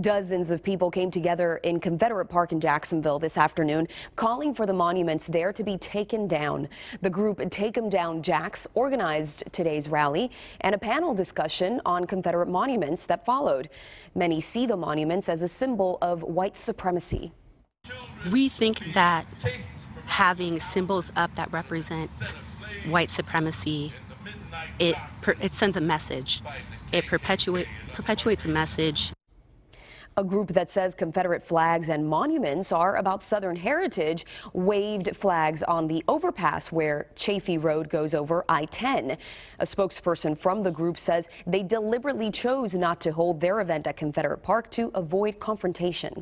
Dozens of people came together in Confederate Park in Jacksonville this afternoon, calling for the monuments there to be taken down. The group Take 'em Down Jax organized today's rally and a panel discussion on Confederate monuments that followed. Many see the monuments as a symbol of white supremacy. We think that having symbols up that represent white supremacy, it, it sends a message. It perpetuate, perpetuates a message a group that says Confederate flags and monuments are about Southern heritage waved flags on the overpass where Chaffee Road goes over I-10. A spokesperson from the group says they deliberately chose not to hold their event at Confederate Park to avoid confrontation.